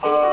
Bye.